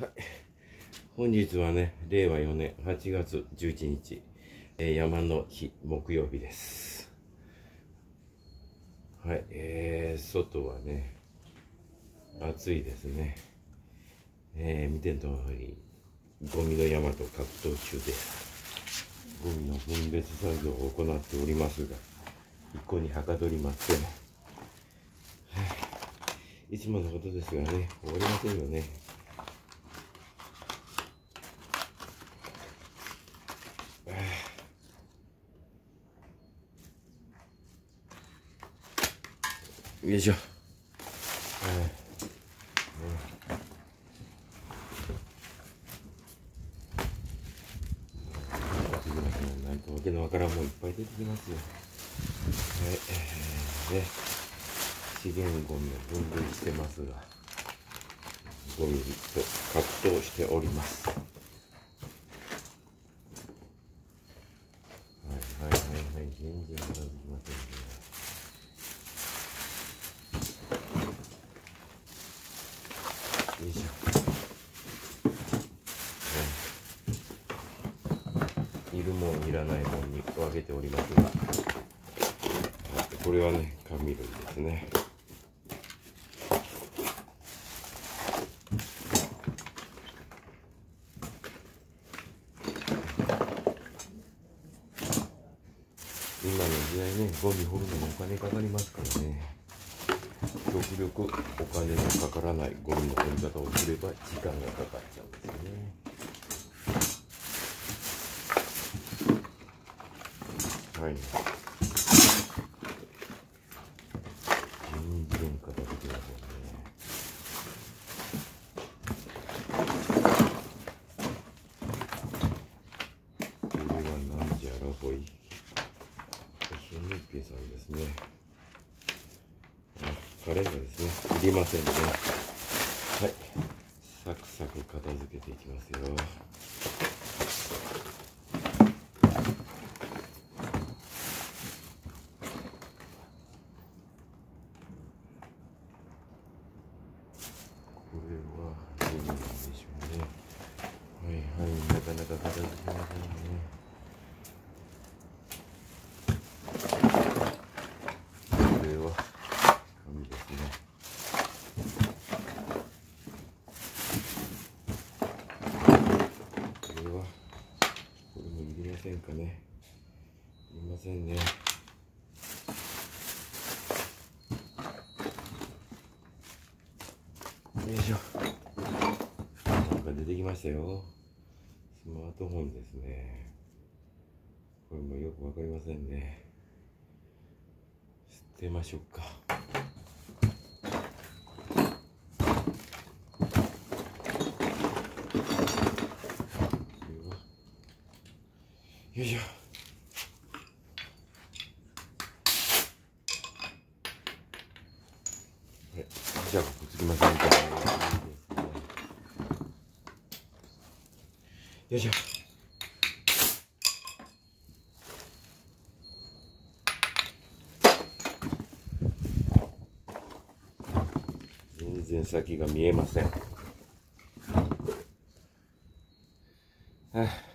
はい。本日はね、令和4年8月11日、えー、山の日、木曜日です。はい、えー、外はね、暑いですね。えー、見ての通り、ゴミの山と格闘中で。ゴミの分別作業を行っておりますが、一向にはかどりません。いつものことですがね、終わりませんよね。よいしょ。はいなん。かわけのわからん。もいっぱい出てきますよ。はい、えー、ね、資源ゴミを分類してますが、ゴミと格闘しております。はいはいはいはい、全然片付きません。ね。いしょ、いるもんいらないもんに分けておりますがこれはね紙類ですね。今の時代ねゴミ掘るのもお金かかりますからね。極力お金のかからないゴミの取り方をすれば時間がかかっちゃうんですよね。はい。全然片付けませんね。これはなんじゃらほい。ひみっぺさんですね。カレンダーですね。いりませんね。はい。サクサク片付けていきますよ。これはどうなんでしょうね。はいはい、なかなか片付けませんね。せんかねいませんね。よいしょ。なんか出てきましたよ。スマートフォンですね。これもよくわかりませんね。捨てましょうか。よいしょじゃあくっつきませんかよいしょ全然先が見えません。はあ。